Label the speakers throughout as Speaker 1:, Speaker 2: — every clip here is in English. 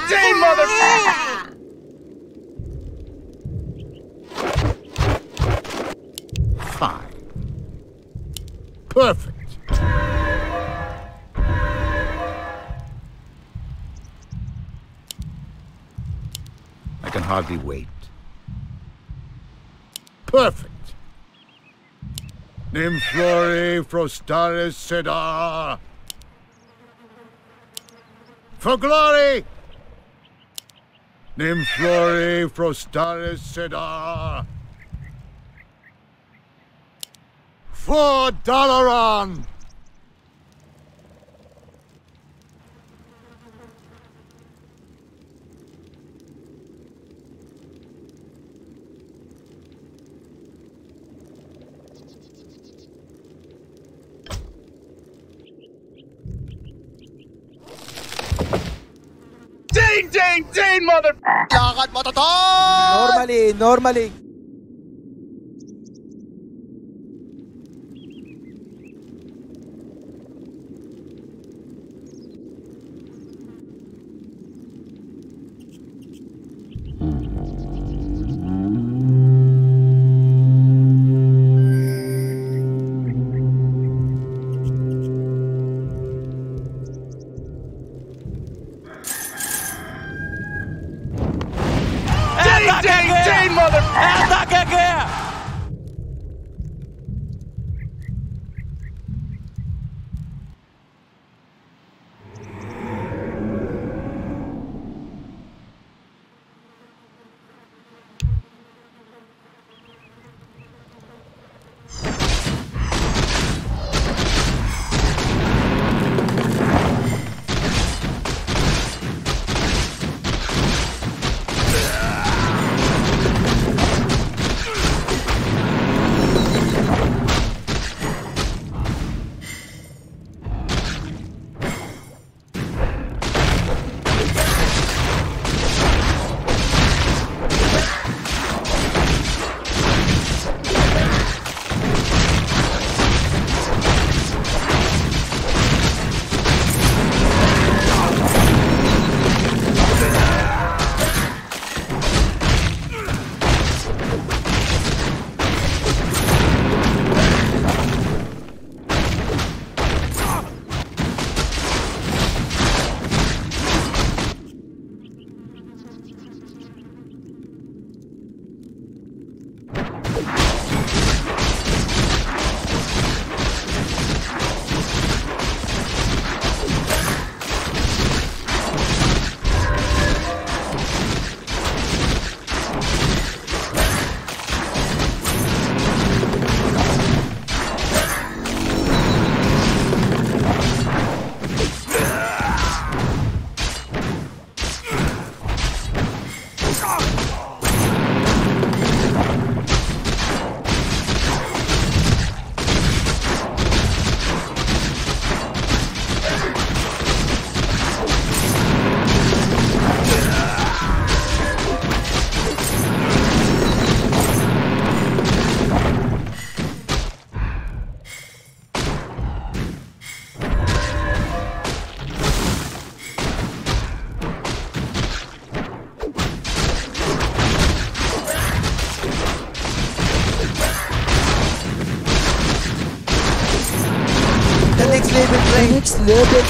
Speaker 1: ding, ding, mother...
Speaker 2: Fine. Perfect. I can hardly wait. Perfect. Nymphlory frostalis seda. For glory! Nymphlory frostalis seda. Ah, For Dalaran!
Speaker 1: Ding, ding, ding, mother...
Speaker 3: Lakad mo,
Speaker 4: Normally, normally. Train. Next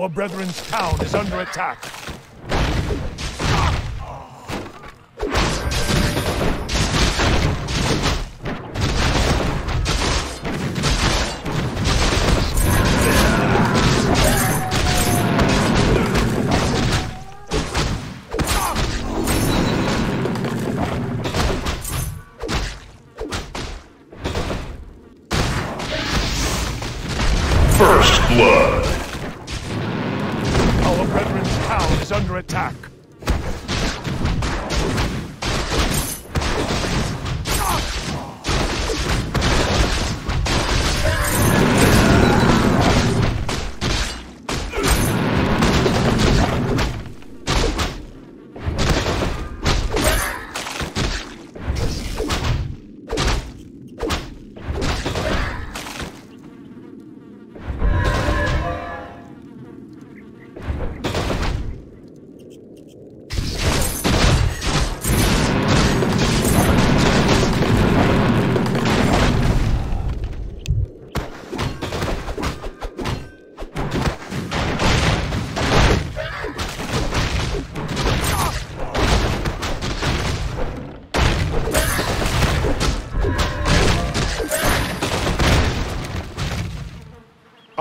Speaker 1: Our brethren's town is under attack.
Speaker 3: First blood.
Speaker 1: Under attack.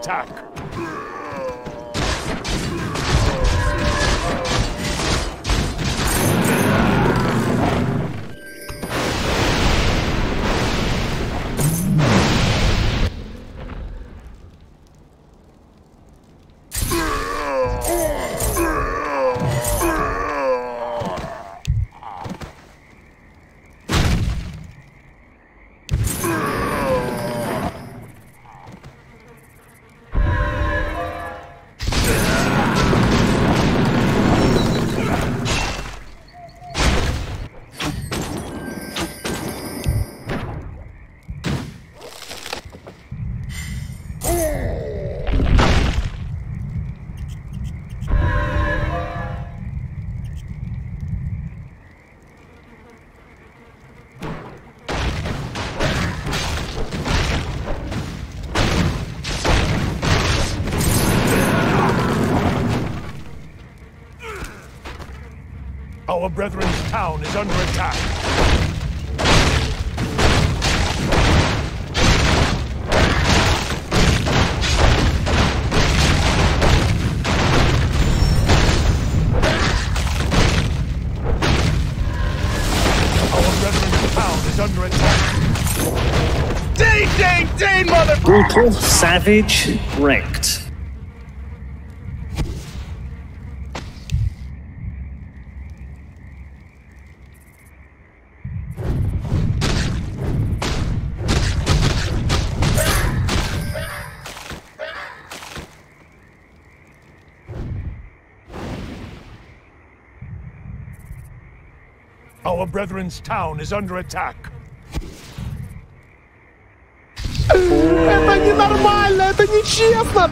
Speaker 1: Attack. Our brethren's town is under attack. Our brethren's town is under attack.
Speaker 2: Ding, ding, ding, mother...
Speaker 5: Brutal, savage, wrecked.
Speaker 1: Our brethren's town is under attack.
Speaker 6: Это ненормально, это нечестно.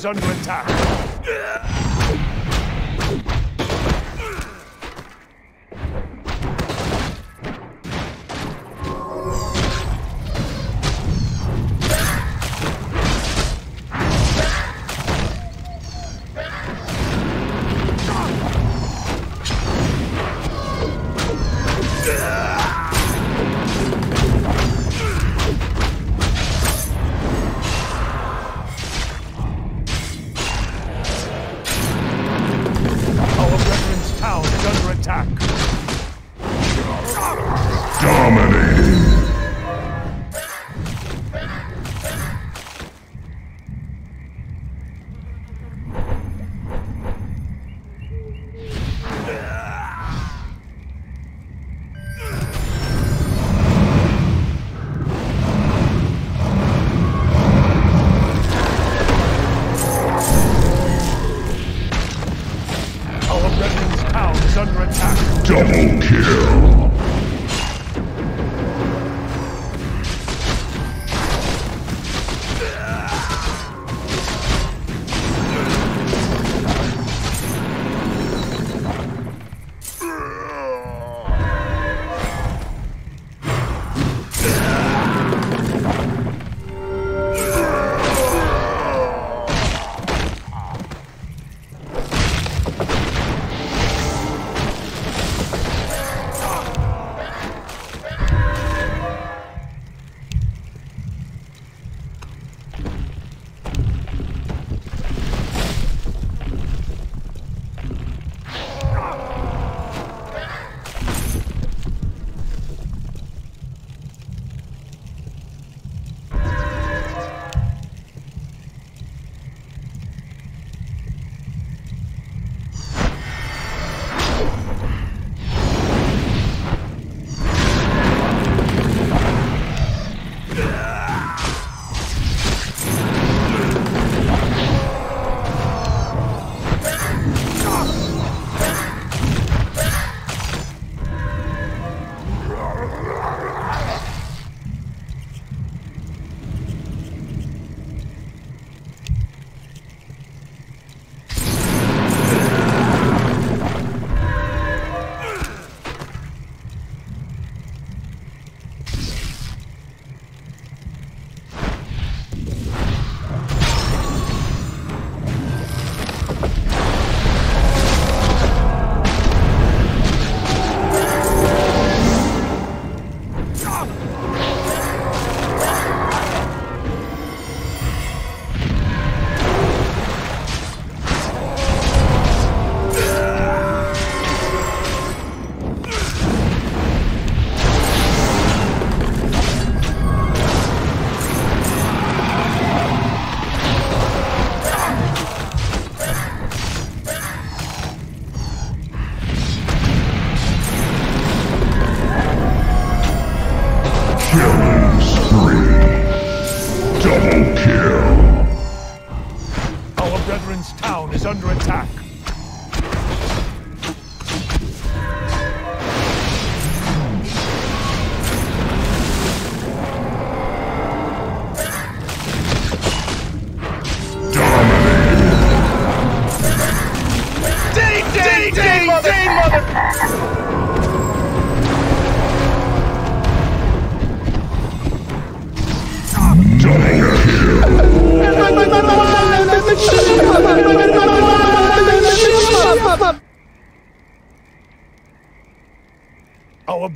Speaker 1: is under attack.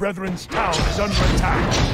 Speaker 1: Brethren's town is under attack.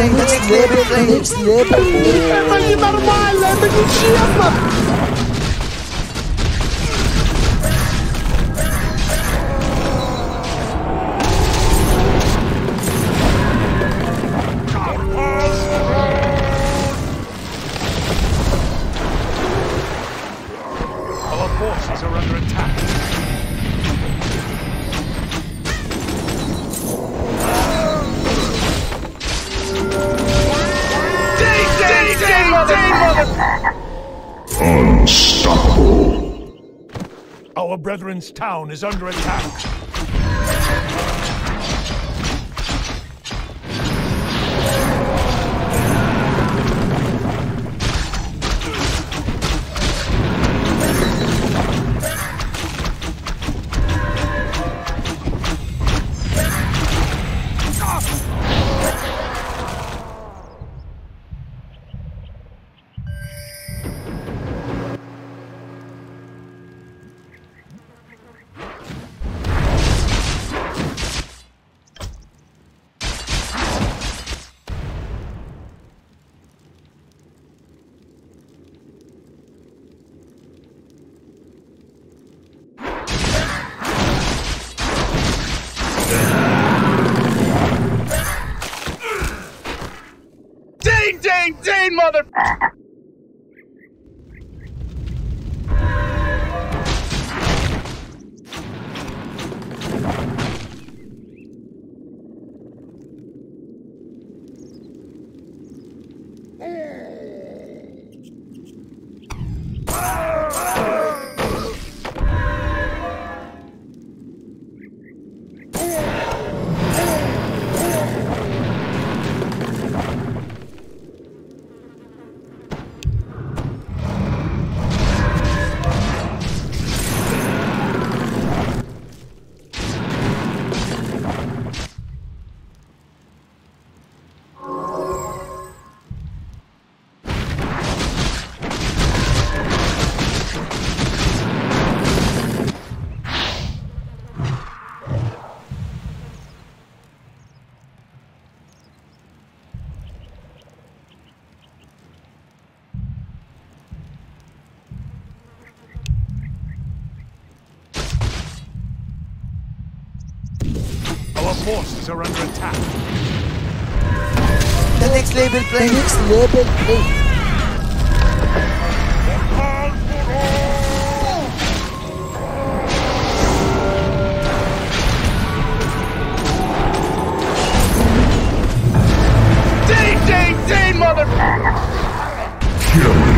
Speaker 6: Слепит, слепит, слепит.
Speaker 2: Это ненормально, это нечестно.
Speaker 1: brethrens town is under attack.
Speaker 2: mother
Speaker 1: are under attack.
Speaker 4: The next
Speaker 3: level, please.
Speaker 4: The next
Speaker 6: level, please.
Speaker 2: Ding, ding, ding, mother...
Speaker 1: Kill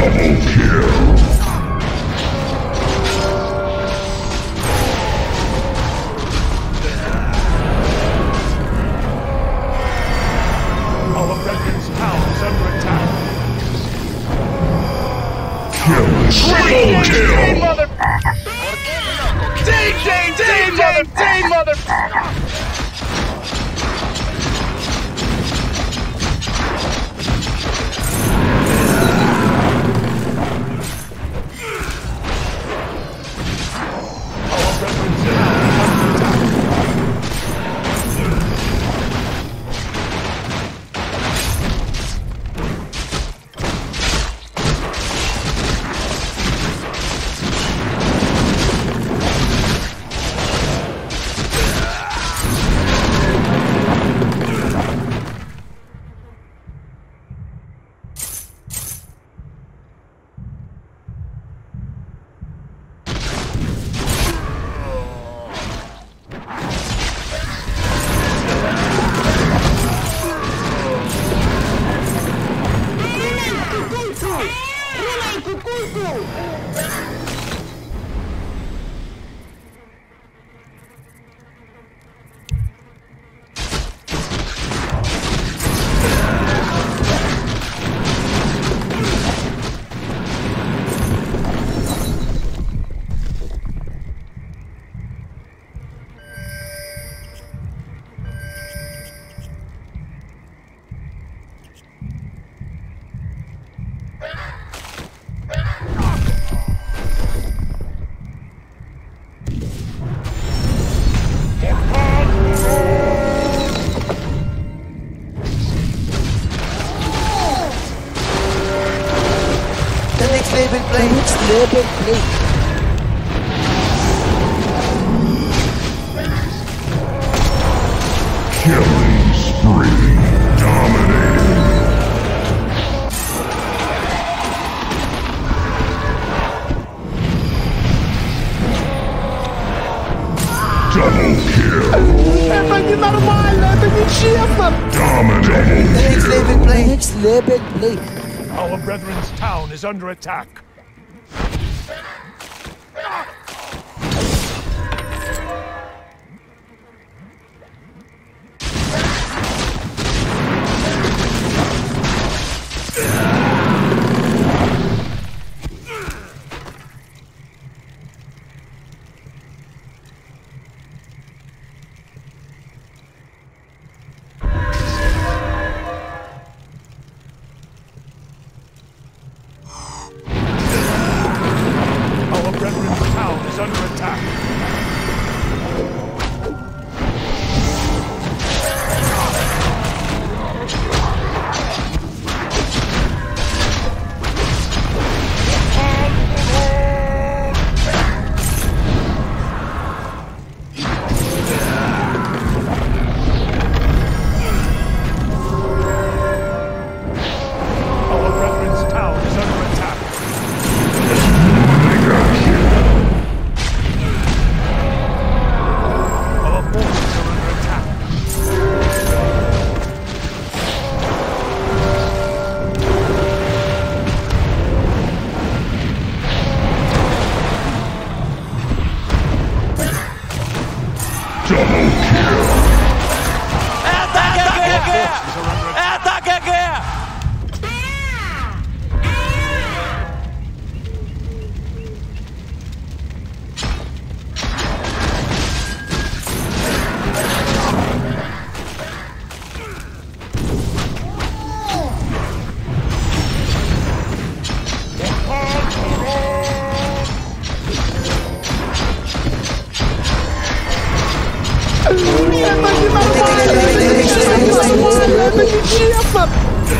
Speaker 4: Double kill.
Speaker 1: urban plate.
Speaker 4: Killing spree. Dominating. Double kill. Dominating.
Speaker 1: Our brethren's town is under attack. up!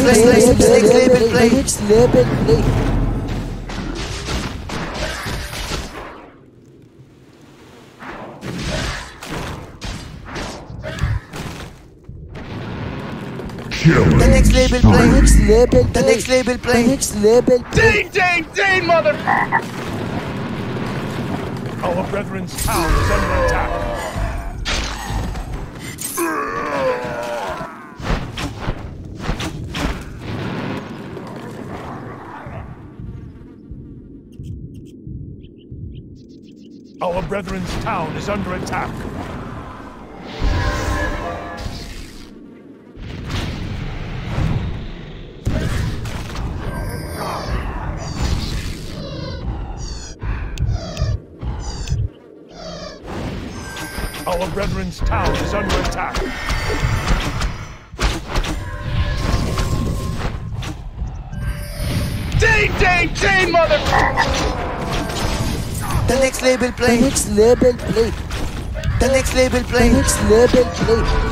Speaker 4: Play, the next level play, the next level play, the next level play.
Speaker 3: Killing
Speaker 4: The next level play,
Speaker 3: spree.
Speaker 4: next level, the next level play, the next level play.
Speaker 2: Ding, ding, ding, mother...
Speaker 1: Our brethren's town is under attack. Our brethren's town is under attack. Our brethren's town is under attack.
Speaker 2: Ding, ding, ding, mother...
Speaker 4: The next level play, the next level play, the next level play, the next level play.